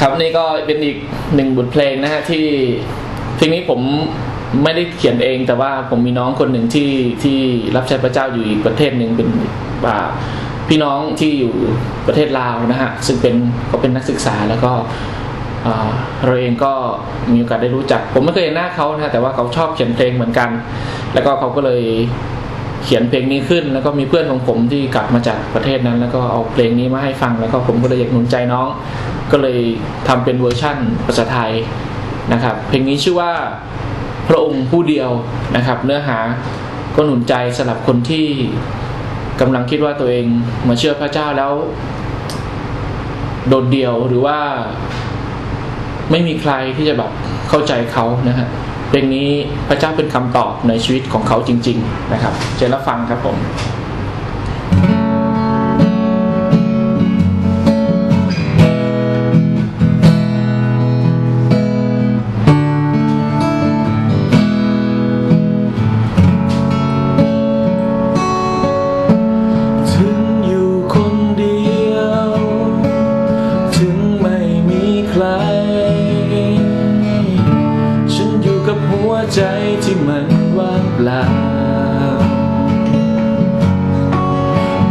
ครับนี่ก็เป็นอีกหนึ่งบทเพลงนะฮะที่เพลงนี้ผมไม่ได้เขียนเองแต่ว่าผมมีน้องคนหนึ่งที่ที่รับใช้พระเจ้าอยู่อีกประเทศหนึ่งเป็นอ่าพี่น้องที่อยู่ประเทศลาวนะฮะซึ่งเป็นเขาเป็นนักศึกษาแล้วก็เราเองก็มีโอกาสได้รู้จัก ผมไม่เคยเห็นหน้าเขานะฮะแต่ว่าเขาชอบเขียนเพลงเหมือนกัน แล้วก็เขาก็เลยเขียนเพลงนี้ขึ้น แล้วก็มีเพื่อนของผมที่กลับมาจากประเทศนั้น แล้วก็เอาเพลงนี้มาให้ฟังแล้วก็ผมก็เลยอยากหนุนใจน้อง ก็เลยทำเป็นเวอร์ชั่นภาษาไทยนะครับ เพลงนี้ชื่อว่าพระองค์ผู้เดียวนะครับ เนื้อหาก็หนุนใจสำหรับคนที่กำลังคิดว่าตัวเองมาเชื่อพระเจ้าแล้ว โดดเดี่ยวหรือว่าไม่มีใครที่จะแบบเข้าใจเขานะฮะเพลงนี้พระเจ้าเป็นคำตอบในชีวิตของเขาจริง ๆ นะครับเชิญรับฟังครับผม ใคร ฉันอยู่กับหัวใจที่มันว่างเปล่า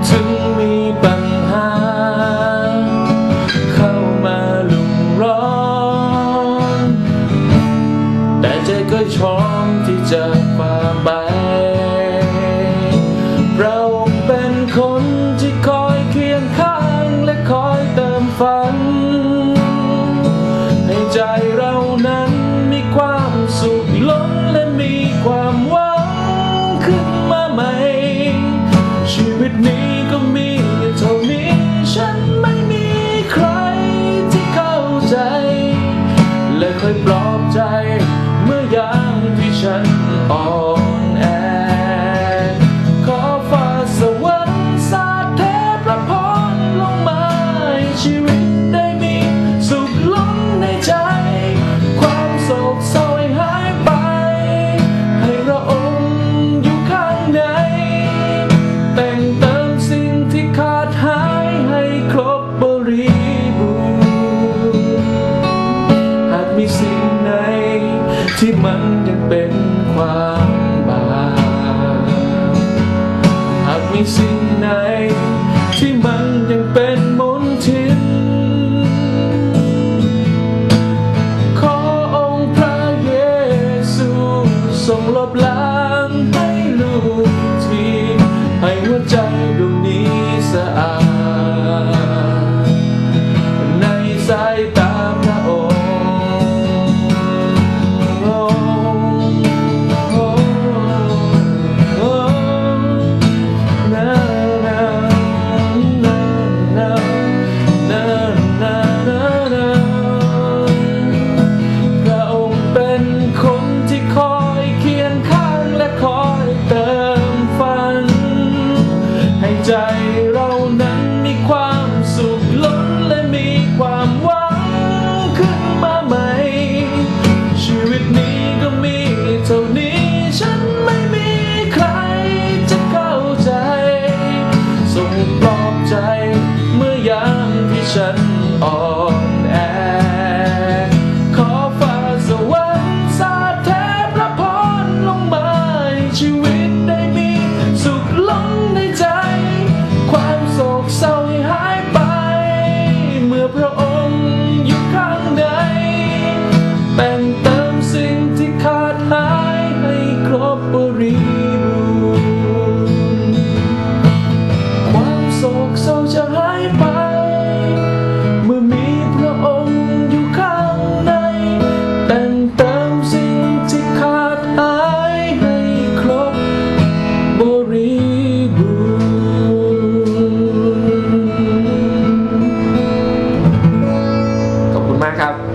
ถึงมีปัญหา เข้ามาลุมร้อน แต่ใจก็ชอ ยังเป็นความบาปหากมีสิ่งไหนที่มัน มากครับ